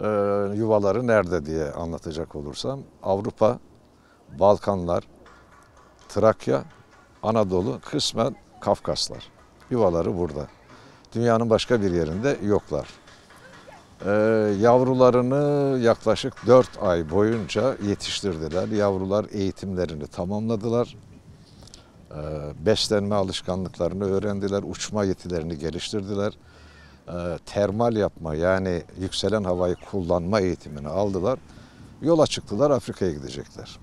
e, yuvaları nerede diye anlatacak olursam Avrupa, Balkanlar, Trakya, Anadolu, kısmen Kafkaslar. Yuvaları burada. Dünyanın başka bir yerinde yoklar. Ee, yavrularını yaklaşık 4 ay boyunca yetiştirdiler. Yavrular eğitimlerini tamamladılar. Ee, beslenme alışkanlıklarını öğrendiler. Uçma yetilerini geliştirdiler. Ee, termal yapma yani yükselen havayı kullanma eğitimini aldılar. Yola çıktılar Afrika'ya gidecekler.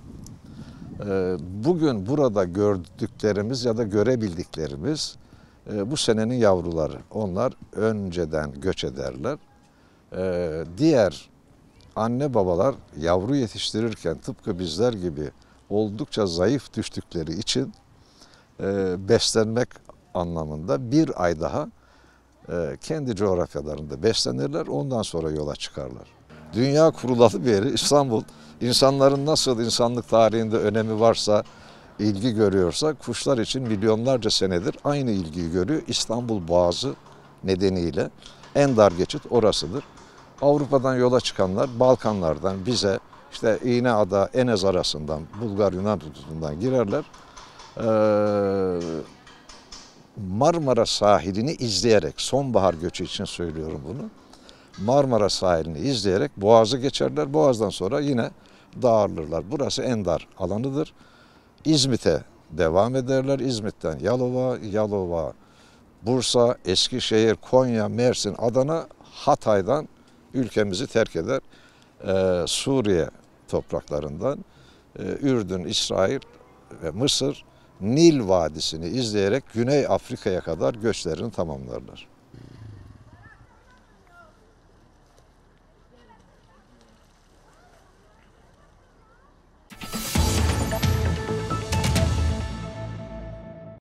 Ee, Bugün burada gördüklerimiz ya da görebildiklerimiz e, bu senenin yavruları. Onlar önceden göç ederler. Diğer anne babalar yavru yetiştirirken tıpkı bizler gibi oldukça zayıf düştükleri için e, beslenmek anlamında bir ay daha e, kendi coğrafyalarında beslenirler. Ondan sonra yola çıkarlar. Dünya kurulalı beri İstanbul insanların nasıl insanlık tarihinde önemi varsa ilgi görüyorsa kuşlar için milyonlarca senedir aynı ilgiyi görüyor. İstanbul Boğazı nedeniyle en dar geçit orasıdır. Avrupa'dan yola çıkanlar Balkanlardan bize işte İğneada, Enez arasından Bulgar Yunan tutumundan girerler. Ee, Marmara sahilini izleyerek sonbahar göçü için söylüyorum bunu. Marmara sahilini izleyerek Boğaz'ı geçerler. Boğaz'dan sonra yine dağılırlar. Burası en dar alanıdır. İzmit'e devam ederler. İzmit'ten Yalova, Yalova, Bursa, Eskişehir, Konya, Mersin, Adana, Hatay'dan ülkemizi terk eder. Ee, Suriye topraklarından e, Ürdün, İsrail ve Mısır Nil Vadisi'ni izleyerek Güney Afrika'ya kadar göçlerini tamamlarlar.